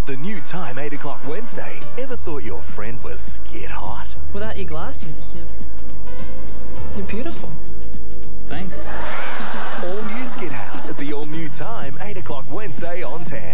At the new time, 8 o'clock Wednesday. Ever thought your friend was skid hot? Without your glasses, you're, you're beautiful. Thanks. all new Skithouse at the all new time, 8 o'clock Wednesday on 10.